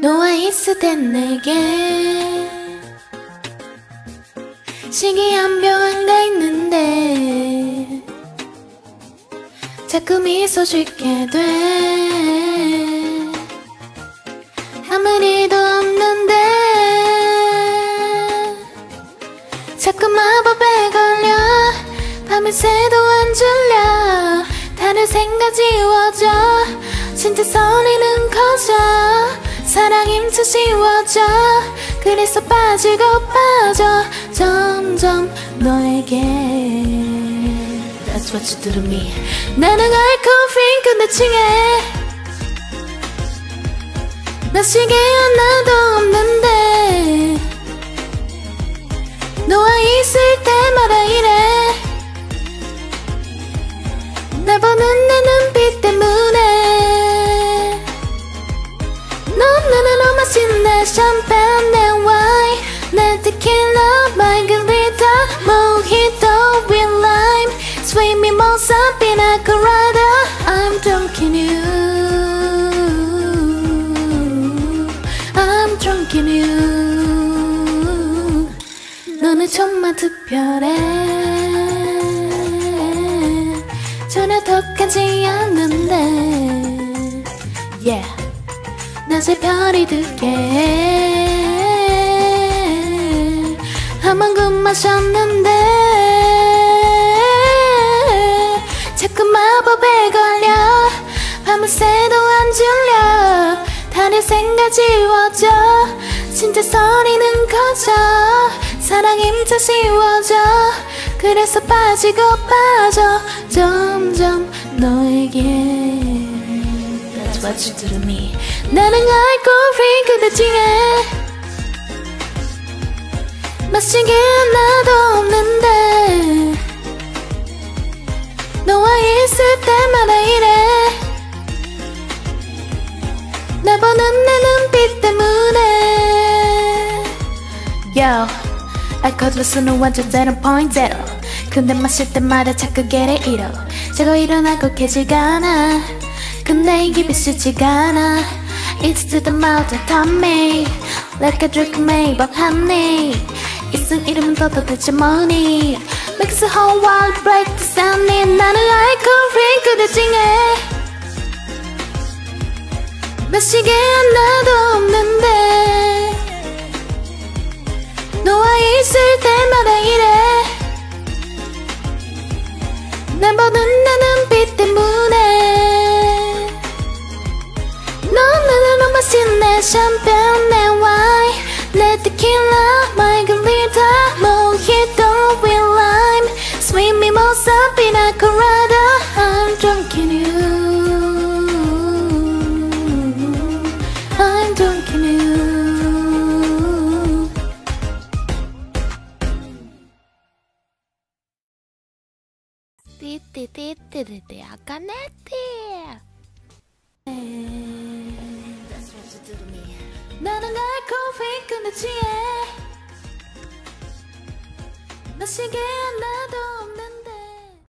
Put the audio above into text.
너와 있을 땐 내게 시기 한 병안가 있는데 자꾸 미소 짓게 돼. 아무 일도 없는데 자꾸 마법에 걸려. 밤을 새도 안 졸려. 다른 생각 지워져. 진짜 소리는 커져 힘쳐 지워져 그래서 빠지고 빠져. 점점 너에게. That's what you do to me. 나는 핑크 대칭해 나 시계 하나도 없는데. 너와 있을 때마다 이래. 나 보는 내 눈빛 때문에 샴페인 내 와인 내 테킬라 마르가리타 모히또 with lime Sweet mimosa pina colada I'm drunk in you I'm drunk in you 너는 정말 특별해 전혀 독하지 않는데 Yeah 낮에 별이 들게. 한 방금 마셨는데. 자꾸 마법에 걸려. 밤을 새도 안 졸려. 다른 생각 지워져 진짜 소리는 커져 사랑 힘차 씌워져 그래서 빠지고 빠져. 점점 너에게 Do to me 나는 알고 핑크 대칭해 마시게 하나도 없는데 너와 있을 때마다 이래 나 보는 내 눈빛 때문에 Yo 알코올로서는 완전 제로 포인트 제로 근데 마실 때마다 자꾸 걔를 잃어. 자고 일어나고 깨지가 않아 근데 이게 비슷지가 않아 It's to the mouth of Tommy Like a drink Maybach honey 이승 이름은 또 도대체 뭐니 Makes the whole world break the sound 나는 알코올 핑크 대칭해 마시게 하나도 없는데 너와 있을 때마다 이래 내 눈빛 mimosa pina colada I'm drunk in you I'm drunk in you 띠띠띠띠띠 아까 네띠 That's what you do to me. 나는 알고 핑크 내 취해 마시게 하나도